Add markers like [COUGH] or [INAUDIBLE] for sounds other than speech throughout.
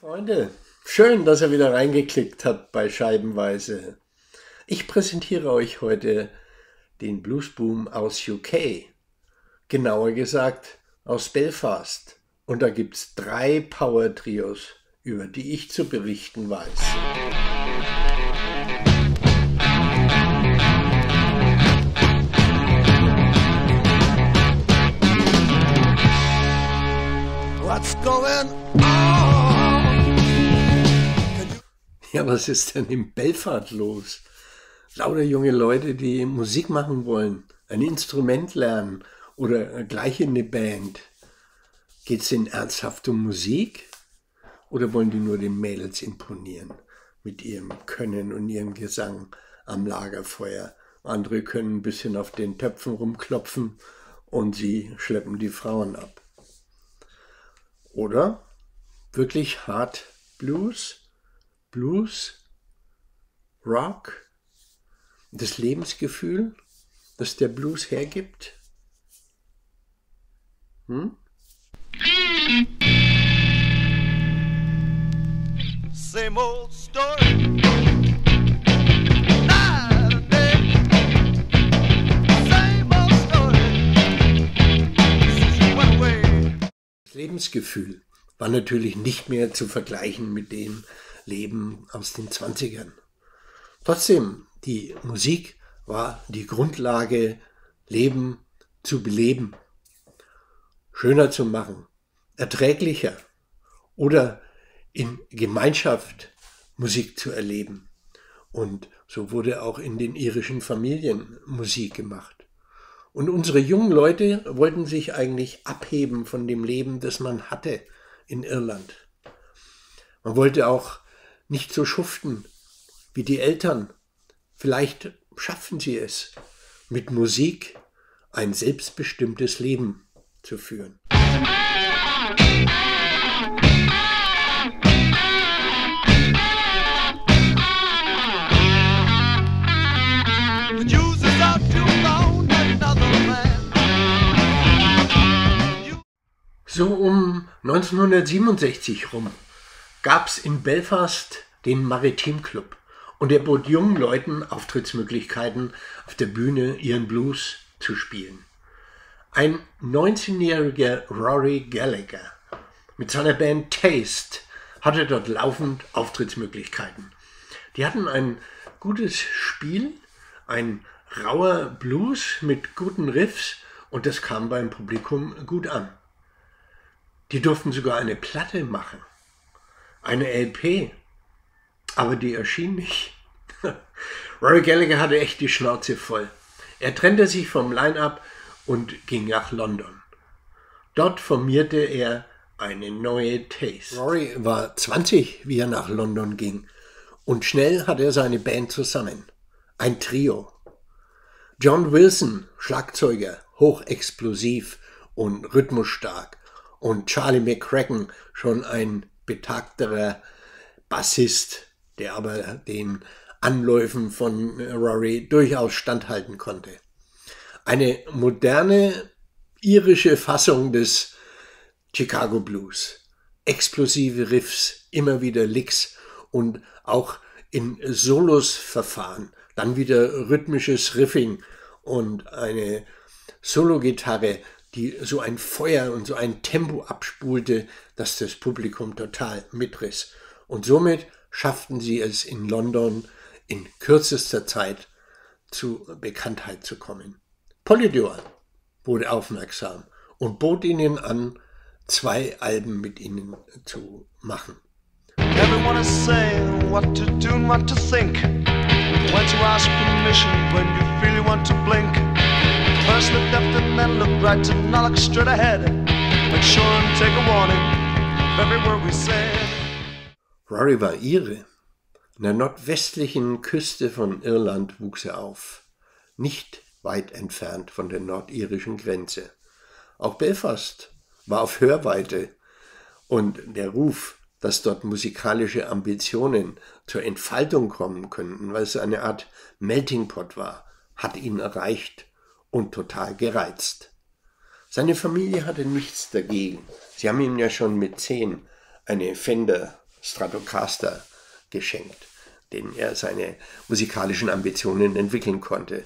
Freunde, schön, dass ihr wieder reingeklickt habt bei Scheibenweise. Ich präsentiere euch heute den Bluesboom aus UK, genauer gesagt aus Belfast. Und da gibt's drei Power-Trios, über die ich zu berichten weiß. What's going Ja, was ist denn in Belfast los? Lauter junge Leute, die Musik machen wollen, ein Instrument lernen oder gleich in eine Band. Geht es denn ernsthaft um Musik? Oder wollen die nur den Mädels imponieren mit ihrem Können und ihrem Gesang am Lagerfeuer? Andere können ein bisschen auf den Töpfen rumklopfen und sie schleppen die Frauen ab. Oder wirklich hart Blues? Blues, Rock, das Lebensgefühl, das der Blues hergibt? Hm? Same old story. Das Lebensgefühl war natürlich nicht mehr zu vergleichen mit dem, Leben aus den 20ern. Trotzdem, die Musik war die Grundlage, Leben zu beleben, schöner zu machen, erträglicher oder in Gemeinschaft Musik zu erleben. Und so wurde auch in den irischen Familien Musik gemacht. Und unsere jungen Leute wollten sich eigentlich abheben von dem Leben, das man hatte in Irland. Man wollte auch nicht so schuften wie die Eltern. Vielleicht schaffen sie es, mit Musik ein selbstbestimmtes Leben zu führen. So um 1967 rum gab es in Belfast den Maritim Club und er bot jungen Leuten Auftrittsmöglichkeiten, auf der Bühne ihren Blues zu spielen. Ein 19-jähriger Rory Gallagher mit seiner Band Taste hatte dort laufend Auftrittsmöglichkeiten. Die hatten ein gutes Spiel, ein rauer Blues mit guten Riffs und das kam beim Publikum gut an. Die durften sogar eine Platte machen eine LP, aber die erschien nicht. [LAUGHS] Rory Gallagher hatte echt die Schnauze voll. Er trennte sich vom Line-up und ging nach London. Dort formierte er eine neue Taste. Rory war 20, wie er nach London ging, und schnell hatte er seine Band zusammen. Ein Trio. John Wilson, Schlagzeuger, hochexplosiv und rhythmusstark, und Charlie McCracken, schon ein betagterer Bassist, der aber den Anläufen von Rory durchaus standhalten konnte. Eine moderne irische Fassung des Chicago Blues. Explosive Riffs, immer wieder Licks und auch in Solos verfahren. Dann wieder rhythmisches Riffing und eine Solo-Gitarre, die so ein Feuer und so ein Tempo abspulte, dass das Publikum total mitriss. Und somit schafften sie es in London in kürzester Zeit zu Bekanntheit zu kommen. Polydor wurde aufmerksam und bot ihnen an, zwei Alben mit ihnen zu machen. Everyone is saying what to do and what to think. When to ask permission when you really want to blink. First look left and then look right and now look straight ahead. Make sure and take a warning of every word we say. Rory war Ire. An der nordwestlichen Küste von Irland wuchs er auf, nicht weit entfernt von der nordirischen Grenze. Auch Belfast war auf Hörweite und der Ruf, dass dort musikalische Ambitionen zur Entfaltung kommen könnten, weil es eine Art Melting Pot war, hat ihn erreicht und total gereizt. Seine Familie hatte nichts dagegen. Sie haben ihm ja schon mit zehn eine Fender Stratocaster geschenkt, den er seine musikalischen Ambitionen entwickeln konnte.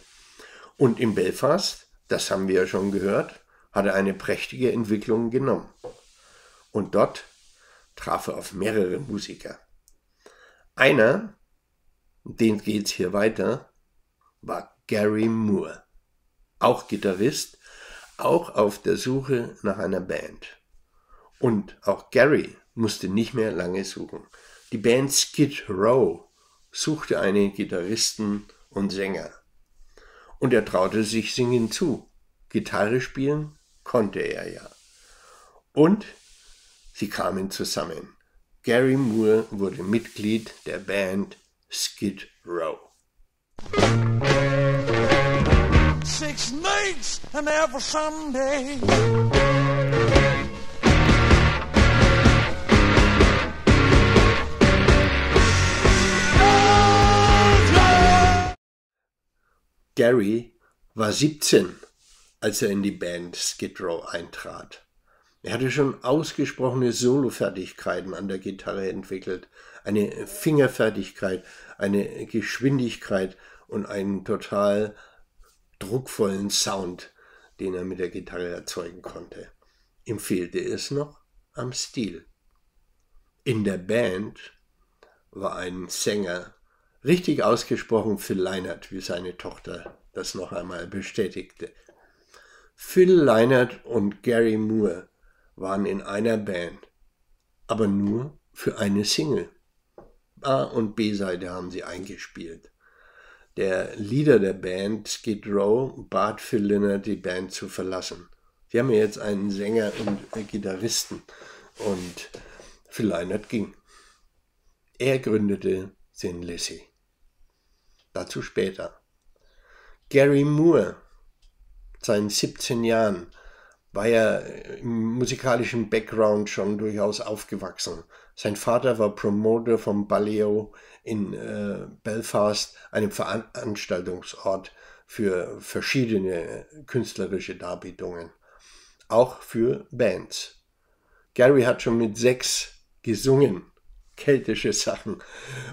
Und in Belfast, das haben wir ja schon gehört, hat er eine prächtige Entwicklung genommen. Und dort traf er auf mehrere Musiker. Einer, den geht's hier weiter, war Gary Moore, auch Gitarrist, auch auf der Suche nach einer Band. Und auch Gary musste nicht mehr lange suchen. Die Band Skid Row suchte einen Gitarristen und Sänger. Und er traute sich singen zu. Gitarre spielen konnte er ja. Und sie kamen zusammen. Gary Moore wurde Mitglied der Band Skid Row. Six nights and every Sunday. Gary war 17, als er in die Band Skid Row eintrat. Er hatte schon ausgesprochene Solofertigkeiten an der Gitarre entwickelt, eine Fingerfertigkeit, eine Geschwindigkeit und einen total druckvollen Sound, den er mit der Gitarre erzeugen konnte. Ihm fehlte es noch am Stil. In der Band war ein Sänger, richtig ausgesprochen Phil Leinert, wie seine Tochter das noch einmal bestätigte. Phil Leinert und Gary Moore waren in einer Band, aber nur für eine Single. A und B-Seite haben sie eingespielt. Der Leader der Band, Skid Row, bat Phil Lynott, die Band zu verlassen. Sie haben jetzt einen Sänger und Gitarristen und Phil Lynott ging. Er gründete Thin Lizzy. Dazu später. Gary Moore, seinen 17 Jahren, war ja im musikalischen Background schon durchaus aufgewachsen. Sein Vater war Promoter vom Baleo in äh, Belfast, einem Veranstaltungsort für verschiedene künstlerische Darbietungen, auch für Bands. Gary hat schon mit sechs gesungen keltische Sachen.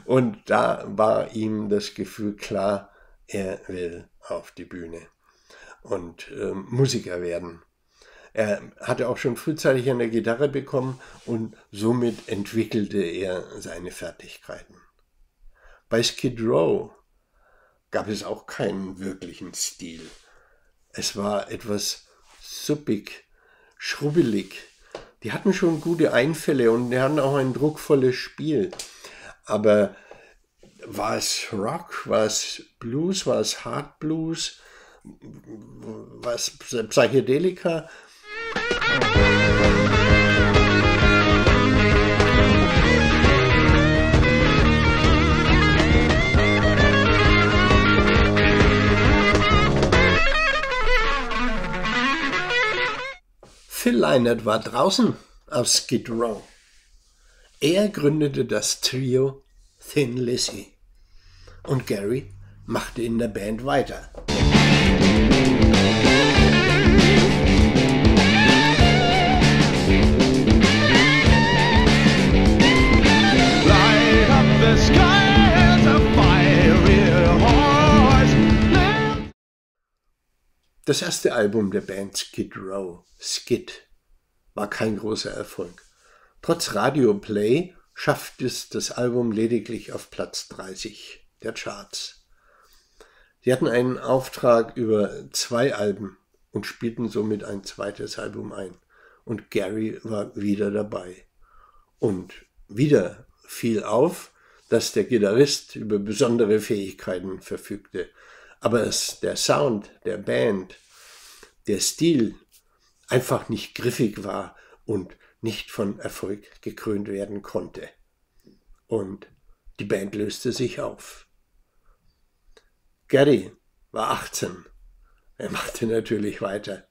Und da war ihm das Gefühl klar, er will auf die Bühne und äh, Musiker werden. Er hatte auch schon frühzeitig eine Gitarre bekommen und somit entwickelte er seine Fertigkeiten. Bei Skid Row gab es auch keinen wirklichen Stil. Es war etwas suppig, schrubbelig, die hatten schon gute Einfälle und die hatten auch ein druckvolles Spiel. Aber war es Rock, war es Blues, war es Hard Blues, war es Psychedelika? Leinert war draußen auf Skid Row. Er gründete das Trio Thin Lizzy und Gary machte in der Band weiter. Das erste Album der Band Skid Row, Skid, war kein großer Erfolg. Trotz Radio Play schafft es das Album lediglich auf Platz 30 der Charts. Sie hatten einen Auftrag über zwei Alben und spielten somit ein zweites Album ein. Und Gary war wieder dabei. Und wieder fiel auf, dass der Gitarrist über besondere Fähigkeiten verfügte aber es, der Sound der Band, der Stil einfach nicht griffig war und nicht von Erfolg gekrönt werden konnte. Und die Band löste sich auf. Gary war 18. Er machte natürlich weiter.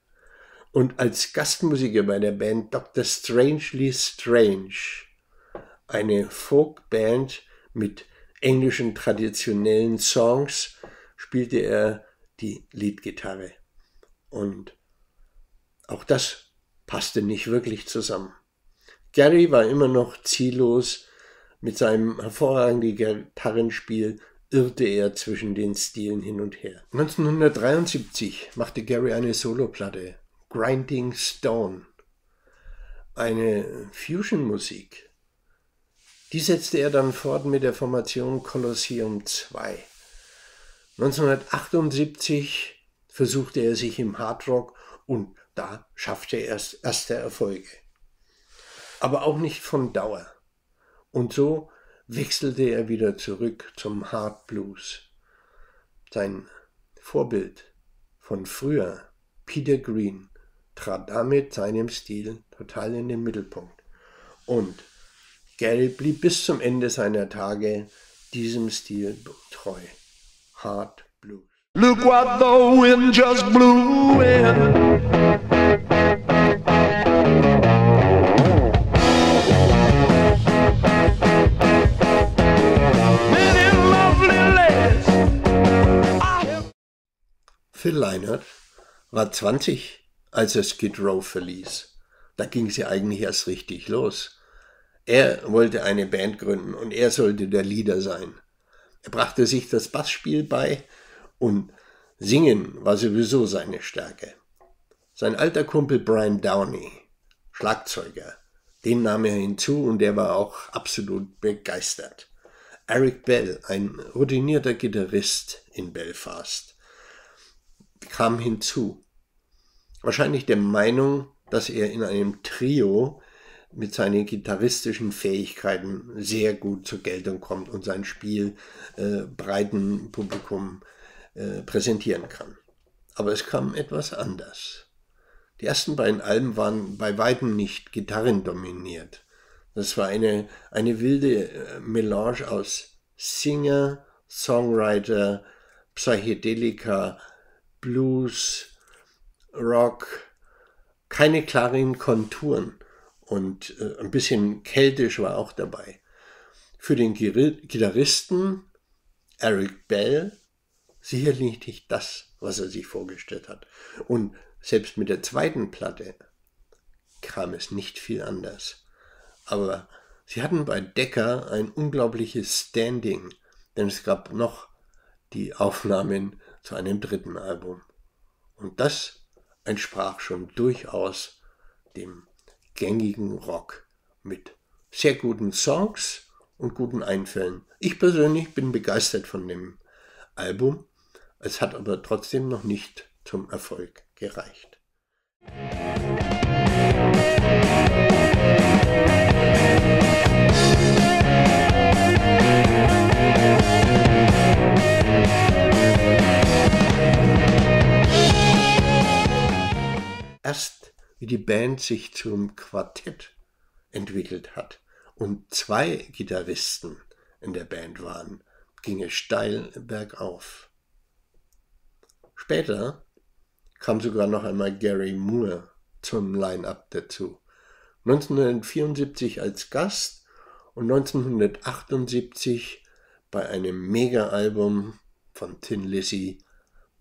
Und als Gastmusiker bei der Band Dr. Strangely Strange, eine Folkband mit englischen traditionellen Songs, spielte er die Leadgitarre. Und auch das passte nicht wirklich zusammen. Gary war immer noch ziellos Mit seinem hervorragenden Gitarrenspiel irrte er zwischen den Stilen hin und her. 1973 machte Gary eine Soloplatte, Grinding Stone, eine Fusion-Musik. Die setzte er dann fort mit der Formation Colosseum 2. 1978 versuchte er sich im Hardrock und da schaffte er erst erste Erfolge. Aber auch nicht von Dauer. Und so wechselte er wieder zurück zum Hard Blues. Sein Vorbild von früher, Peter Green, trat damit seinem Stil total in den Mittelpunkt. Und Gary blieb bis zum Ende seiner Tage diesem Stil treu. Hard Blues. Look what the wind just blew in. Phil Leinert war 20, als er Skid Row verließ. Da ging sie eigentlich erst richtig los. Er wollte eine Band gründen und er sollte der Leader sein. Er brachte sich das Bassspiel bei und Singen war sowieso seine Stärke. Sein alter Kumpel Brian Downey, Schlagzeuger, den nahm er hinzu und er war auch absolut begeistert. Eric Bell, ein routinierter Gitarrist in Belfast, kam hinzu. Wahrscheinlich der Meinung, dass er in einem Trio mit seinen gitarristischen Fähigkeiten sehr gut zur Geltung kommt und sein Spiel äh, breiten Publikum äh, präsentieren kann. Aber es kam etwas anders. Die ersten beiden Alben waren bei weitem nicht gitarrendominiert. Das war eine, eine wilde äh, Melange aus Singer, Songwriter, Psychedelika, Blues, Rock, keine klaren Konturen und äh, ein bisschen keltisch war auch dabei. Für den Gitarristen Eric Bell sicherlich nicht das, was er sich vorgestellt hat. Und selbst mit der zweiten Platte kam es nicht viel anders. Aber sie hatten bei Decker ein unglaubliches Standing, denn es gab noch die Aufnahmen zu einem dritten Album. Und das entsprach schon durchaus dem gängigen Rock mit sehr guten Songs und guten Einfällen. Ich persönlich bin begeistert von dem Album. Es hat aber trotzdem noch nicht zum Erfolg gereicht. Erst wie die Band sich zum Quartett entwickelt hat und zwei Gitarristen in der Band waren, ging es steil bergauf. Später kam sogar noch einmal Gary Moore zum Line-up dazu. 1974 als Gast und 1978 bei einem Mega-Album von Tin Lizzy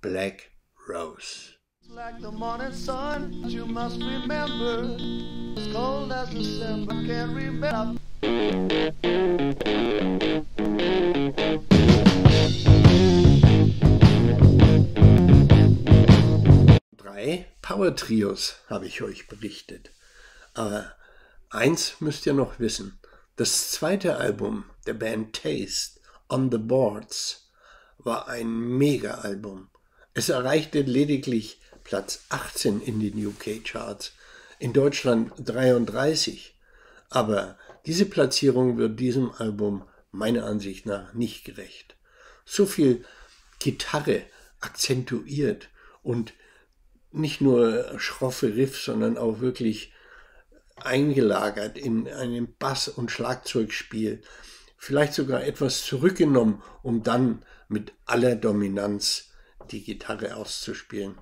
Black Rose. Like the morning sun, you must remember, as cold as December, can't remember. Drei Power Trios habe ich euch berichtet. Aber eins müsst ihr noch wissen. Das zweite Album der Band Taste, On the Boards, war ein Mega-Album. Es erreichte lediglich Platz 18 in den UK-Charts, in Deutschland 33. Aber diese Platzierung wird diesem Album meiner Ansicht nach nicht gerecht. So viel Gitarre akzentuiert und nicht nur schroffe Riffs, sondern auch wirklich eingelagert in einem Bass- und Schlagzeugspiel, vielleicht sogar etwas zurückgenommen, um dann mit aller Dominanz die Gitarre auszuspielen.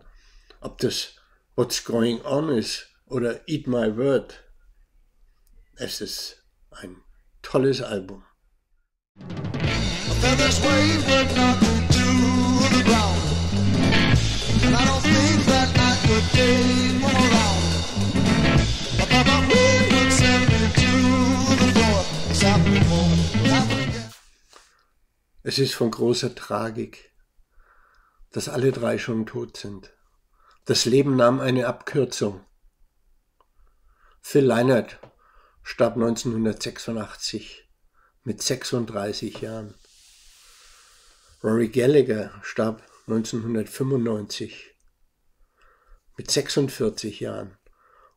Ob das What's Going On ist oder Eat My Word. Es ist ein tolles Album. Stop Es ist von großer Tragik, dass alle drei schon tot sind. Das Leben nahm eine Abkürzung. Phil Leinert starb 1986 mit 36 Jahren. Rory Gallagher starb 1995 mit 46 Jahren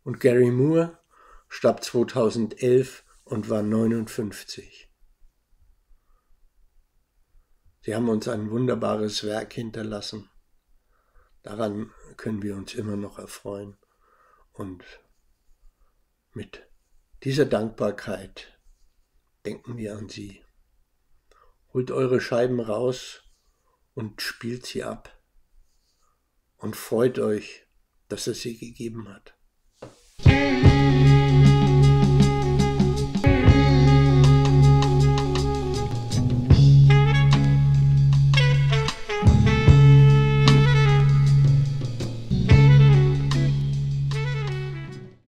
und Gary Moore starb 2011 und war 59. Sie haben uns ein wunderbares Werk hinterlassen. Daran können wir uns immer noch erfreuen. Und mit dieser Dankbarkeit denken wir an Sie. Holt eure Scheiben raus und spielt sie ab. Und freut euch, dass es sie gegeben hat.